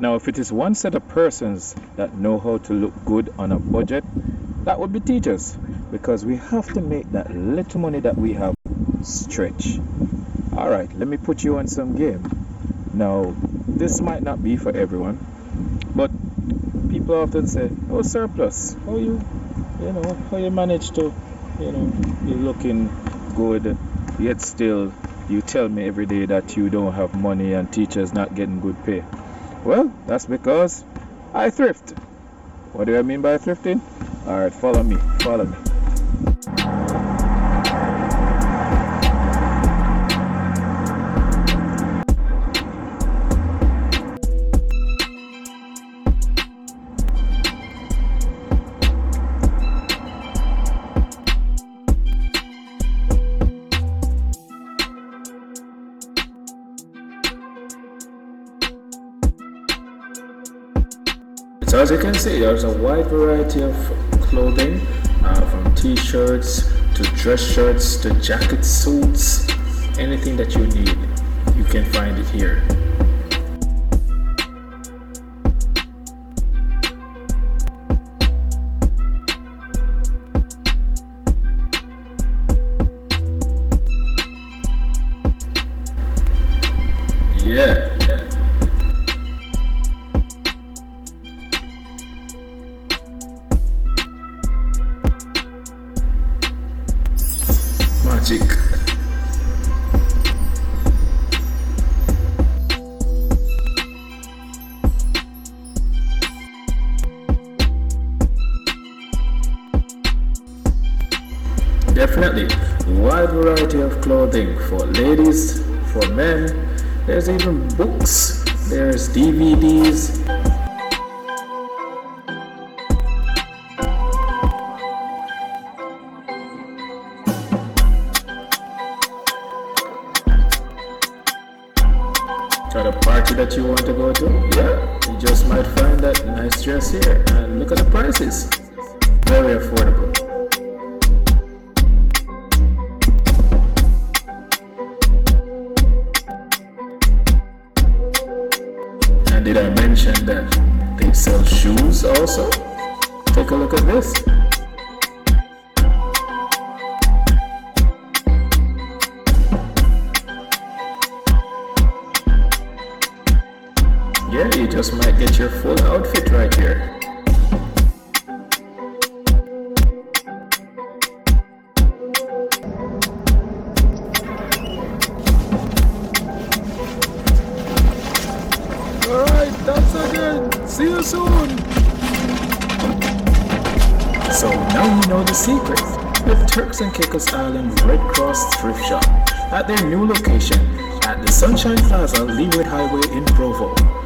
Now, if it is one set of persons that know how to look good on a budget, that would be teachers because we have to make that little money that we have stretch. All right, let me put you on some game. Now, this might not be for everyone, but people often say, "Oh, Sirplus, how you, you know, how you manage to, you know, be looking good, yet still you tell me every day that you don't have money and teachers not getting good pay." Well, that's because I thrift. What do I mean by thrifting? All right, follow me, follow me. So as you can see, there's a wide variety of clothing, uh, from t-shirts to dress shirts to jacket suits, anything that you need, you can find it here. Yeah. Magic. Definitely, wide variety of clothing for ladies, for men. There's even books. There's DVDs. Got a party that you want to go to? Yeah, you just might find that nice dress here. And look at the prices. Very affordable. And did I mention that they sell shoes also? Take a look at this. Yeah, you just might get your full outfit right here. Alright, that's again. See you soon. So now you know the secret with Turks and Caicos Island Red Cross Thrift Shop at their new location at the Sunshine Plaza, Leeward Highway in Provo.